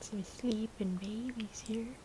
Some sleeping babies here.